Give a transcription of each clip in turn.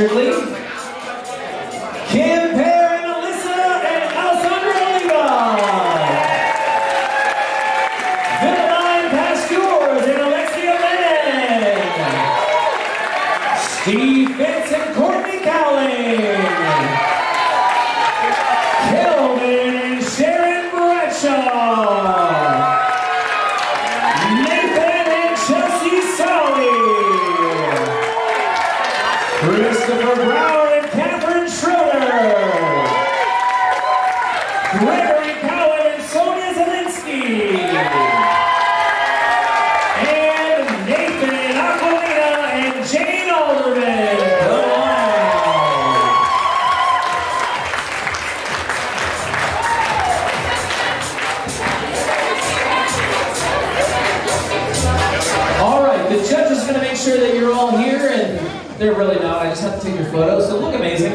Strictly? Christopher Brown. They're really not. I just have to take your photo, so look amazing.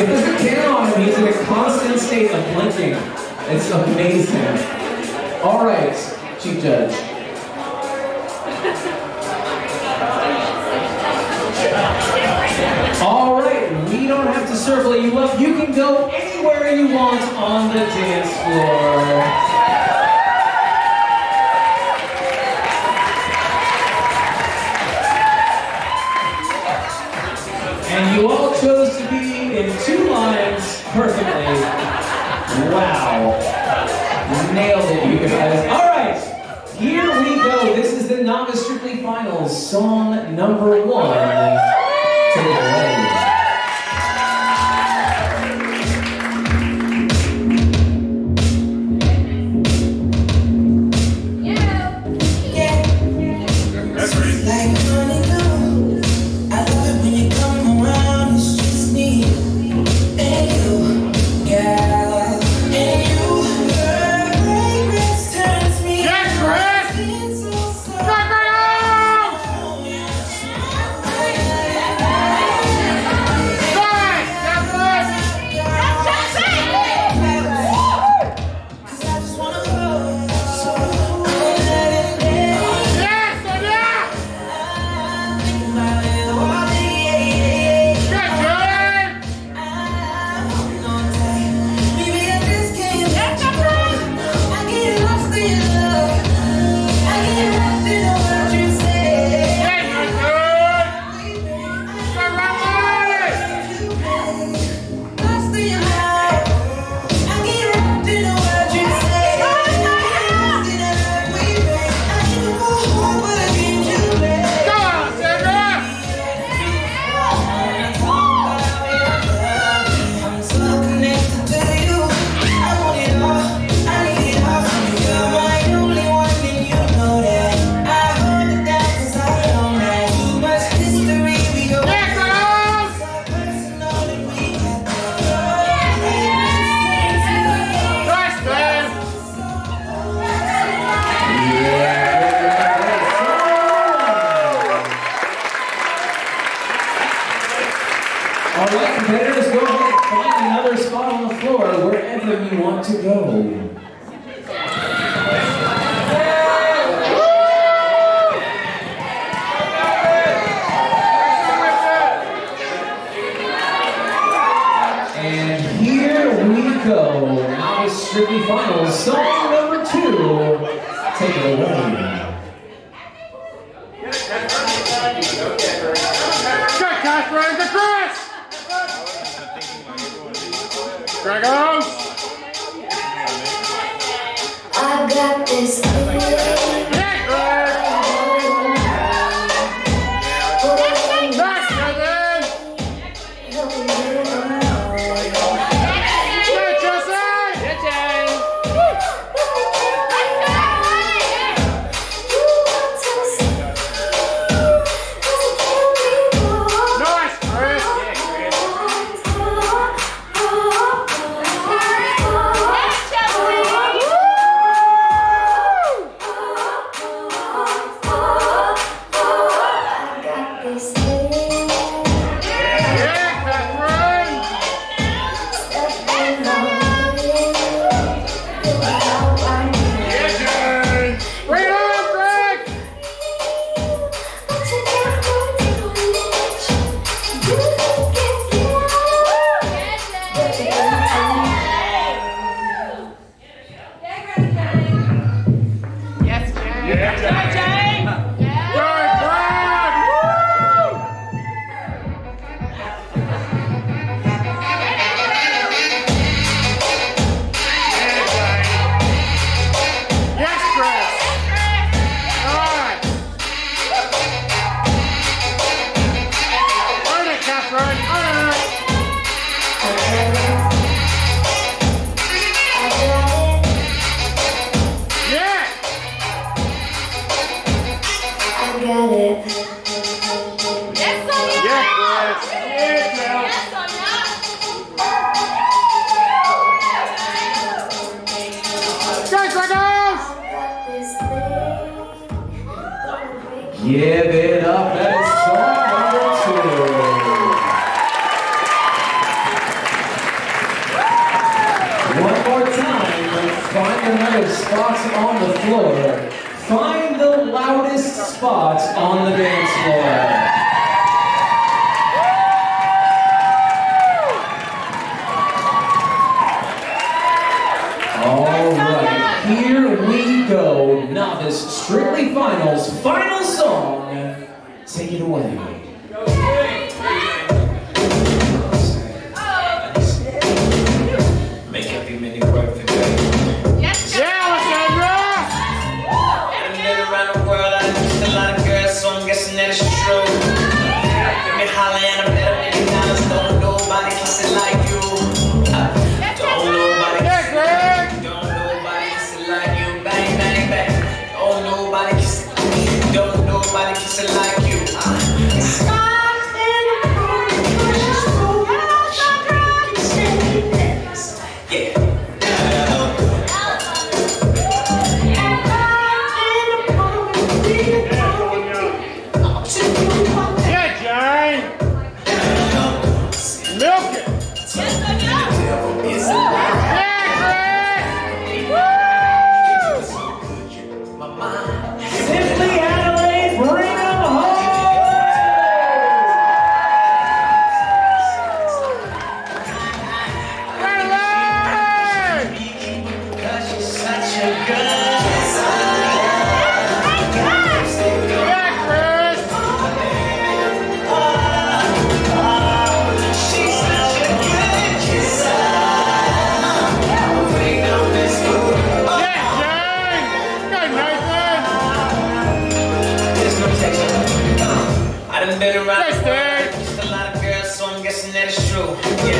Because the Canon is in a constant state of blinking. It's amazing. All right, Chief Judge. All right, we don't have to circle you up. You can go anywhere you want on the dance floor. you perfectly. Wow. Nailed it, you guys. All right, here we go. This is the novice Strictly Finals, song number one. Today. All right, competitors, go ahead. Find another spot on the floor wherever you want to go. And here we go. Now it's strictly finals. Song number two. Take it away. is Thank. Give it up. That is song number two. One more time. Find another spot on the floor. Find the loudest spots on the dance floor. All right, here we go. Novice Strictly Finals. can holler and I'm better than you now. Don't nobody kiss it like you. Uh, don't nobody kiss it like you. Don't nobody kiss it like you. Bang, bang, bang. Don't nobody kiss Don't nobody kiss like you. Yeah.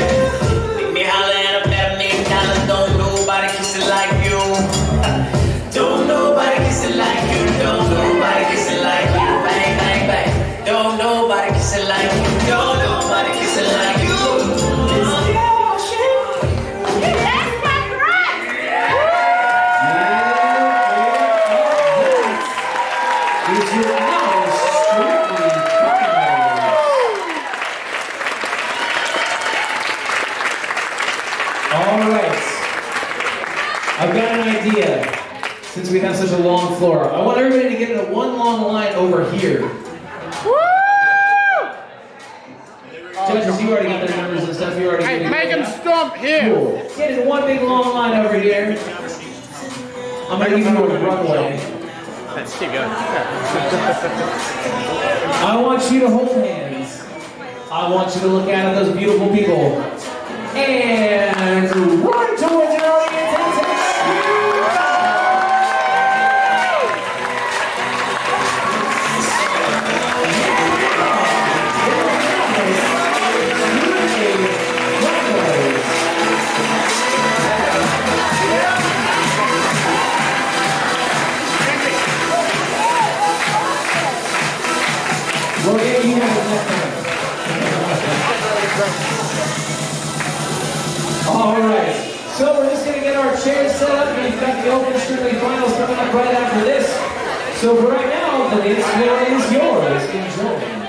here. Judges, you already got their numbers and stuff. You already Hey, make them stop here. Cool. in one big long line over here. I'm going to give you a runway. Let's keep going. I want you to hold hands. I want you to look out at those beautiful people. And All right. So we're just going to get our chairs set up. We've got the Open Strictly Finals coming up right after this. So for right now, the dance is yours. Enjoy.